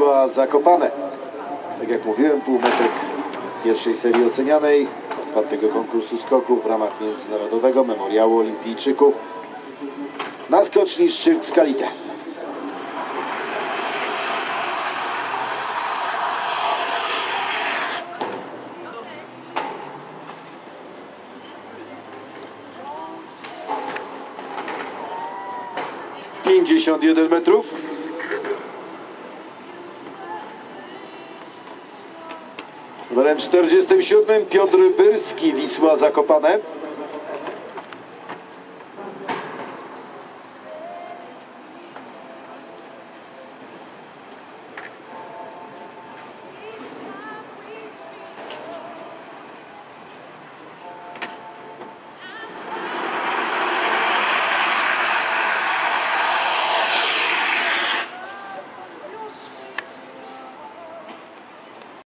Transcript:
Wisła Zakopane. Tak jak mówiłem, półmetek pierwszej serii ocenianej, otwartego konkursu skoków w ramach Międzynarodowego Memoriału Olimpijczyków na skoczni Szczyrk Skalite. Pięćdziesiąt jeden metrów. Numerem 47 Piotr Byrski, Wisła Zakopane.